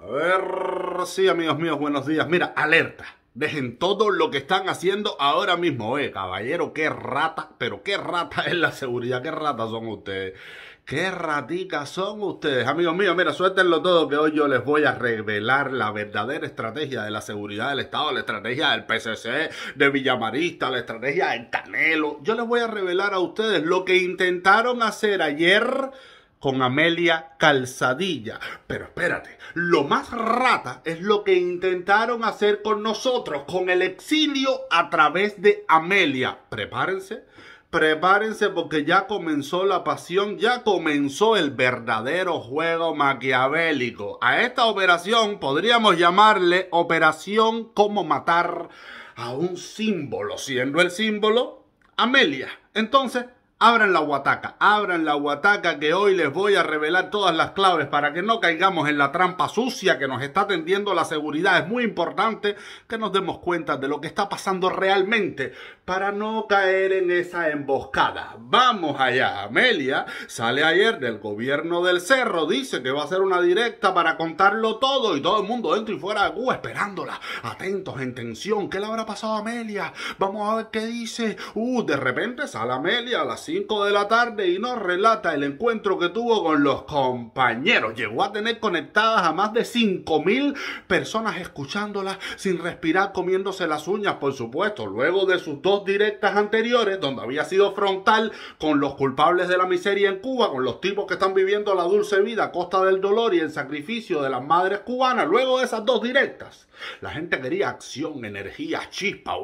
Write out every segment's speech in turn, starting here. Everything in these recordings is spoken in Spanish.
A ver, sí, amigos míos, buenos días. Mira, alerta. Dejen todo lo que están haciendo ahora mismo. Eh, caballero, qué rata, pero qué rata es la seguridad, qué ratas son ustedes. Qué raticas son ustedes, amigos míos. Mira, suéltenlo todo que hoy yo les voy a revelar la verdadera estrategia de la seguridad del Estado, la estrategia del PCC, de Villamarista, la estrategia del Canelo. Yo les voy a revelar a ustedes lo que intentaron hacer ayer con Amelia Calzadilla. Pero espérate, lo más rata es lo que intentaron hacer con nosotros, con el exilio a través de Amelia. Prepárense. Prepárense porque ya comenzó la pasión, ya comenzó el verdadero juego maquiavélico. A esta operación podríamos llamarle operación como matar a un símbolo, siendo el símbolo Amelia. Entonces, Abran la guataca, abran la guataca que hoy les voy a revelar todas las claves para que no caigamos en la trampa sucia que nos está tendiendo la seguridad. Es muy importante que nos demos cuenta de lo que está pasando realmente para no caer en esa emboscada. Vamos allá. Amelia sale ayer del gobierno del cerro, dice que va a hacer una directa para contarlo todo y todo el mundo dentro y fuera de Cuba esperándola, atentos, en tensión. ¿Qué le habrá pasado a Amelia? Vamos a ver qué dice. Uh, de repente sale Amelia a las 5 de la tarde y nos relata el encuentro que tuvo con los compañeros. Llegó a tener conectadas a más de 5 mil personas escuchándola sin respirar, comiéndose las uñas, por supuesto, luego de sus dos directas anteriores, donde había sido frontal con los culpables de la miseria en Cuba, con los tipos que están viviendo la dulce vida a costa del dolor y el sacrificio de las madres cubanas, luego de esas dos directas. La gente quería acción, energía, chispa.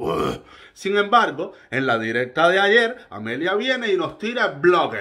Sin embargo, en la directa de ayer, Amelia viene y nos tira el bloque.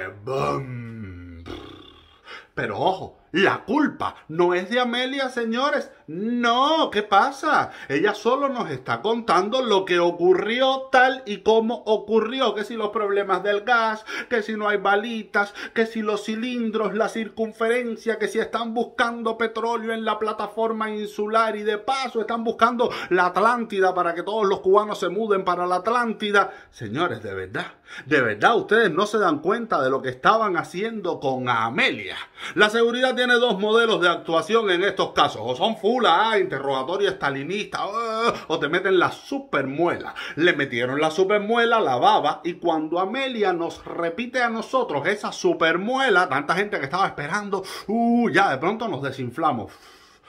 Pero ojo, la culpa no es de Amelia, señores. No, ¿qué pasa? Ella solo nos está contando lo que ocurrió tal y como ocurrió. Que si los problemas del gas, que si no hay balitas, que si los cilindros, la circunferencia, que si están buscando petróleo en la plataforma insular y de paso están buscando la Atlántida para que todos los cubanos se muden para la Atlántida. Señores, de verdad, de verdad ustedes no se dan cuenta de lo que estaban haciendo con Amelia. La seguridad tiene dos modelos de actuación en estos casos. O son fula, interrogatorio estalinista, uh, o te meten la supermuela. Le metieron la supermuela, la baba, y cuando Amelia nos repite a nosotros esa supermuela, tanta gente que estaba esperando, uh, ya de pronto nos desinflamos.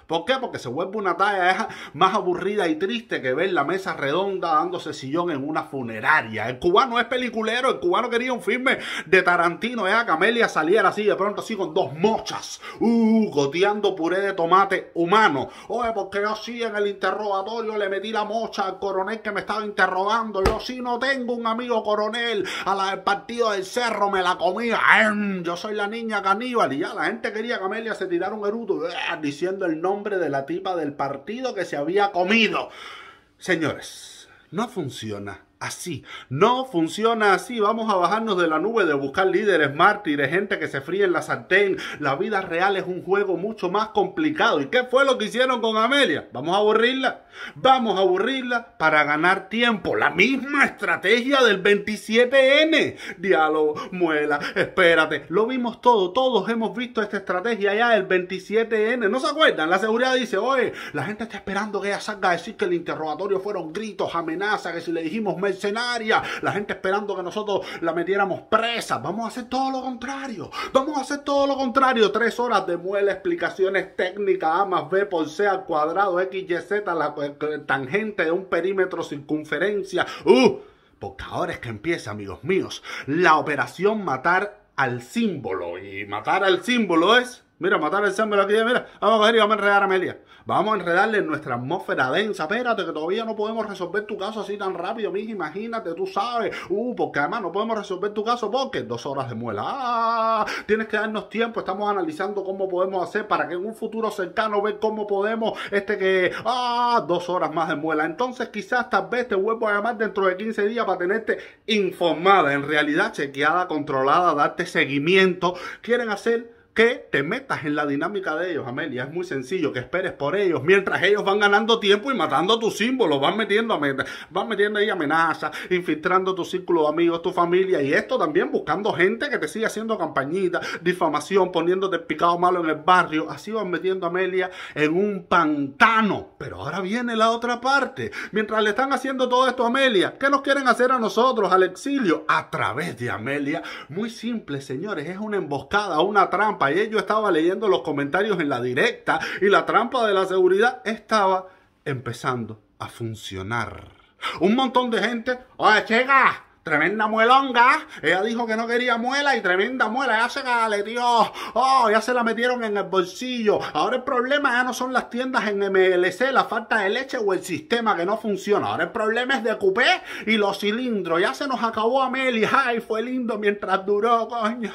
¿Por qué? Porque se vuelve una talla más aburrida y triste que ver la mesa redonda dándose sillón en una funeraria. El cubano es peliculero, el cubano quería un filme de Tarantino, ¿eh? Camelia saliera así de pronto así con dos mochas, uh, goteando puré de tomate humano. Oye, porque yo así en el interrogatorio le metí la mocha al coronel que me estaba interrogando. Yo sí no tengo un amigo coronel, a la del partido del cerro me la comía. Yo soy la niña caníbal y ya la gente quería que Amelia se tirara un eruto eh, diciendo el nombre nombre de la tipa del partido que se había comido. Señores, no funciona así. No funciona así. Vamos a bajarnos de la nube de buscar líderes, mártires, gente que se fríe en la sartén. La vida real es un juego mucho más complicado. ¿Y qué fue lo que hicieron con Amelia? Vamos a aburrirla. Vamos a aburrirla para ganar tiempo. La misma estrategia del 27N. Diálogo, muela, espérate. Lo vimos todo. Todos hemos visto esta estrategia ya del 27N. ¿No se acuerdan? La seguridad dice, oye, la gente está esperando que ella salga a decir que el interrogatorio fueron gritos, amenazas, que si le dijimos la gente esperando que nosotros la metiéramos presa. Vamos a hacer todo lo contrario. Vamos a hacer todo lo contrario. Tres horas de muela, explicaciones técnicas, A más B por C al cuadrado, X, Y, Z, la tangente de un perímetro circunferencia. ¡Uh! Porque ahora es que empieza, amigos míos, la operación matar al símbolo. Y matar al símbolo es Mira, matar el símbolo aquí, mira, vamos a coger y vamos a enredar a Amelia. Vamos a enredarle en nuestra atmósfera densa. Espérate, que todavía no podemos resolver tu caso así tan rápido, mija, imagínate, tú sabes. Uh, porque además no podemos resolver tu caso porque dos horas de muela. Ah, tienes que darnos tiempo, estamos analizando cómo podemos hacer para que en un futuro cercano ver cómo podemos, este que, ah, dos horas más de muela. Entonces quizás tal vez te vuelvo a llamar dentro de 15 días para tenerte informada, en realidad chequeada, controlada, darte seguimiento. Quieren hacer que te metas en la dinámica de ellos, Amelia. Es muy sencillo, que esperes por ellos, mientras ellos van ganando tiempo y matando tus símbolos, van metiendo, van metiendo ahí amenazas, infiltrando tu círculo de amigos, tu familia, y esto también buscando gente que te siga haciendo campañita, difamación, poniéndote picado malo en el barrio. Así van metiendo a Amelia en un pantano. Pero ahora viene la otra parte. Mientras le están haciendo todo esto a Amelia, ¿qué nos quieren hacer a nosotros, al exilio? A través de Amelia. Muy simple, señores, es una emboscada, una trampa y yo estaba leyendo los comentarios en la directa y la trampa de la seguridad estaba empezando a funcionar. Un montón de gente, oye, chega, Tremenda muelonga. Ella dijo que no quería muela y tremenda muela. Ya se tío. Oh, ya se la metieron en el bolsillo. Ahora el problema ya no son las tiendas en MLC, la falta de leche o el sistema que no funciona. Ahora el problema es de Coupé y los cilindros. Ya se nos acabó Amelia. Ay, fue lindo mientras duró, coño.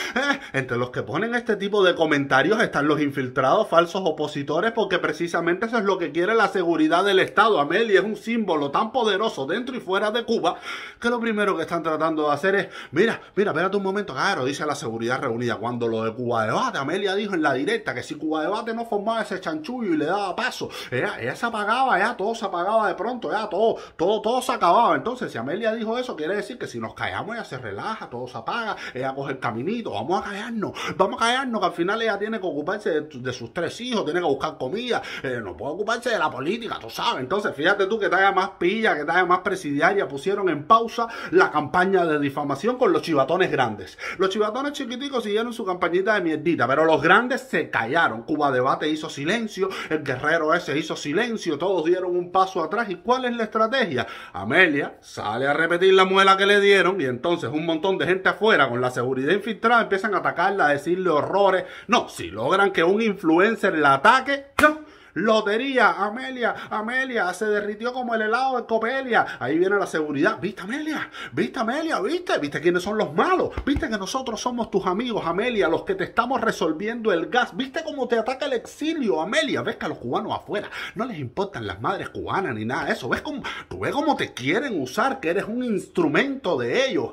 Entre los que ponen este tipo de comentarios están los infiltrados falsos opositores porque precisamente eso es lo que quiere la seguridad del Estado. Amelia es un símbolo tan poderoso dentro y fuera de Cuba que lo primero primero que están tratando de hacer es, mira, mira, espérate un momento, claro, dice la seguridad reunida, cuando lo de Cuba Debate, Amelia dijo en la directa que si Cuba Debate no formaba ese chanchullo y le daba paso, ella, se apagaba, ya todo se apagaba de pronto, ya todo, todo, todo se acababa. Entonces, si Amelia dijo eso, quiere decir que si nos callamos ella se relaja, todo se apaga, ella coge el caminito, vamos a callarnos, vamos a callarnos, que al final ella tiene que ocuparse de, sus tres hijos, tiene que buscar comida, eh, no puede ocuparse de la política, tú sabes. Entonces, fíjate tú que haya más pilla, que haya más presidiaria, pusieron en pausa la campaña de difamación con los chivatones grandes. Los chivatones chiquiticos siguieron su campañita de mierdita, pero los grandes se callaron. Cuba Debate hizo silencio, el guerrero ese hizo silencio, todos dieron un paso atrás. ¿Y cuál es la estrategia? Amelia sale a repetir la muela que le dieron y entonces un montón de gente afuera con la seguridad infiltrada empiezan a atacarla, a decirle horrores. No, si logran que un influencer la ataque, Lotería, Amelia, Amelia, se derritió como el helado de Copelia. Ahí viene la seguridad. ¿Viste, Amelia? ¿Viste, Amelia? ¿Viste? ¿Viste quiénes son los malos? ¿Viste que nosotros somos tus amigos, Amelia, los que te estamos resolviendo el gas? ¿Viste cómo te ataca el exilio, Amelia? ¿Ves que a los cubanos afuera no les importan las madres cubanas ni nada de eso? ¿Ves cómo, tú ves cómo te quieren usar, que eres un instrumento de ellos?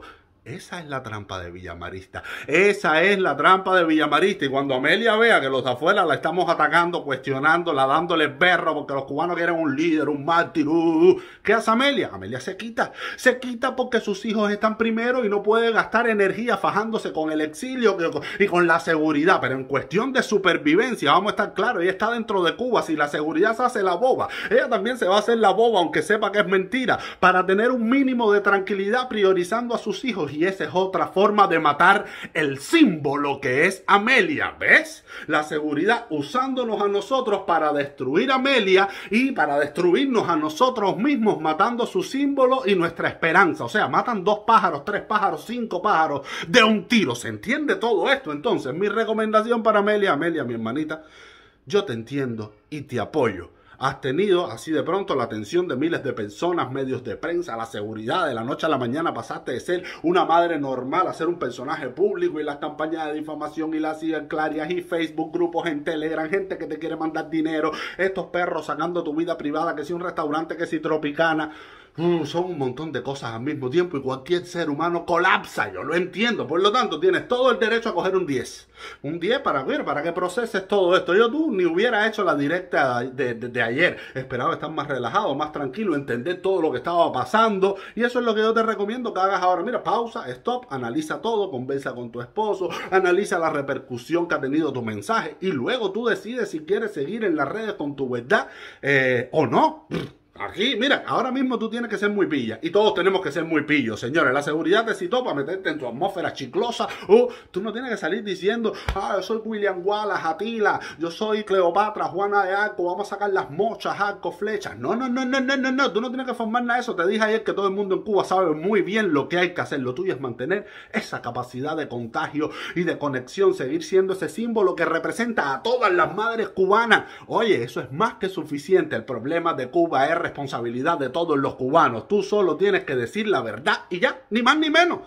Esa es la trampa de Villamarista. Esa es la trampa de Villamarista. Y cuando Amelia vea que los de afuera la estamos atacando, cuestionándola, dándole berro, porque los cubanos quieren un líder, un mártir, uh, uh, uh, ¿qué hace Amelia? Amelia se quita. Se quita porque sus hijos están primero y no puede gastar energía fajándose con el exilio y con la seguridad. Pero en cuestión de supervivencia, vamos a estar claros, ella está dentro de Cuba. Si la seguridad se hace la boba, ella también se va a hacer la boba, aunque sepa que es mentira, para tener un mínimo de tranquilidad priorizando a sus hijos y esa es otra forma de matar el símbolo que es Amelia. ¿Ves? La seguridad usándonos a nosotros para destruir a Amelia y para destruirnos a nosotros mismos, matando su símbolo y nuestra esperanza. O sea, matan dos pájaros, tres pájaros, cinco pájaros de un tiro. ¿Se entiende todo esto? Entonces, mi recomendación para Amelia, Amelia, mi hermanita, yo te entiendo y te apoyo has tenido así de pronto la atención de miles de personas, medios de prensa, la seguridad, de la noche a la mañana pasaste de ser una madre normal a ser un personaje público y las campañas de difamación y las clarias y Facebook, grupos en Telegram, gente que te quiere mandar dinero, estos perros sacando tu vida privada, que si un restaurante, que si Tropicana. Mm, son un montón de cosas al mismo tiempo y cualquier ser humano colapsa, yo lo entiendo. Por lo tanto, tienes todo el derecho a coger un 10. Un 10 para para que proceses todo esto. Yo tú ni hubiera hecho la directa de, ayer. Esperaba estar más relajado, más tranquilo, entender todo lo que estaba pasando. Y eso es lo que yo te recomiendo que hagas ahora. Mira, pausa, stop, analiza todo, conversa con tu esposo, analiza la repercusión que ha tenido tu mensaje y luego tú decides si quieres seguir en las redes con tu verdad eh, o no. Aquí, mira, ahora mismo tú tienes que ser muy pilla. Y todos tenemos que ser muy pillos, señores. La seguridad te citó para meterte en tu atmósfera chiclosa. Uh, tú no tienes que salir diciendo, ah, yo soy William Wallace, Atila, yo soy Cleopatra, Juana de Arco, vamos a sacar las mochas, arco, flechas. No, no, no, no, no, no, no. Tú no tienes que formar nada de eso. Te dije ayer que todo el mundo en Cuba sabe muy bien lo que hay que hacer. Lo tuyo es mantener esa capacidad de contagio y de conexión, seguir siendo ese símbolo que representa a todas las madres cubanas. Oye, eso es más que suficiente. El problema de Cuba es responsabilidad de todos los cubanos. Tú solo tienes que decir la verdad y ya, ni más ni menos.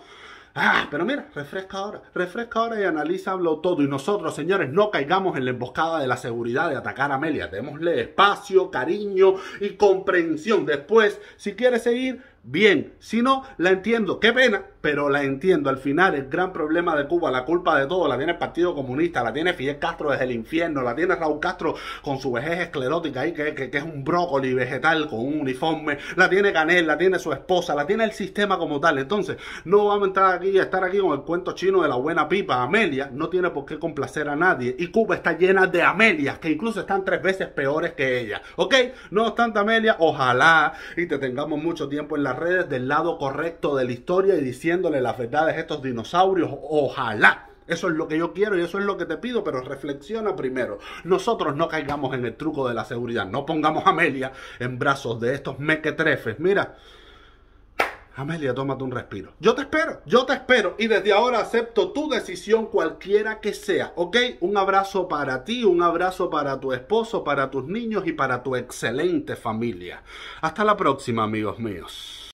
Ah, pero mira, refresca ahora, refresca ahora y analízalo todo. Y nosotros, señores, no caigamos en la emboscada de la seguridad de atacar a Amelia. Démosle espacio, cariño y comprensión. Después, si quieres seguir, bien. Si no, la entiendo. Qué pena, pero la entiendo. Al final, el gran problema de Cuba, la culpa de todo, la tiene el Partido Comunista, la tiene Fidel Castro desde el infierno, la tiene Raúl Castro con su vejez esclerótica ahí, que, es un brócoli vegetal con un uniforme, la tiene Canel, la tiene su esposa, la tiene el sistema como tal. Entonces, no vamos a entrar aquí a estar aquí con el cuento chino de la buena pipa. Amelia no tiene por qué complacer a nadie. Y Cuba está llena de Amelias, que incluso están tres veces peores que ella. ¿Ok? No obstante, Amelia, ojalá y te tengamos mucho tiempo en redes del lado correcto de la historia y diciéndole las verdades a estos dinosaurios. Ojalá. Eso es lo que yo quiero y eso es lo que te pido, pero reflexiona primero. Nosotros no caigamos en el truco de la seguridad. No pongamos a Amelia en brazos de estos mequetrefes. Mira, Amelia, tómate un respiro. Yo te espero, yo te espero. Y desde ahora acepto tu decisión cualquiera que sea, ¿ok? Un abrazo para ti, un abrazo para tu esposo, para tus niños y para tu excelente familia. Hasta la próxima, amigos míos.